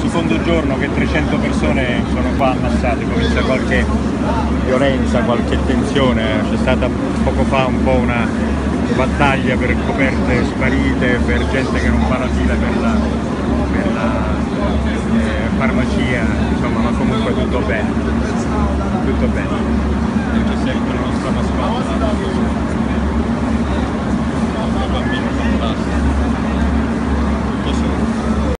secondo giorno che 300 persone sono qua ammassate, comincia qualche violenza, qualche tensione, c'è stata poco fa un po' una battaglia per coperte sparite, per gente che non fa la fila per la, per la eh, farmacia, insomma, ma comunque tutto bene, tutto bene.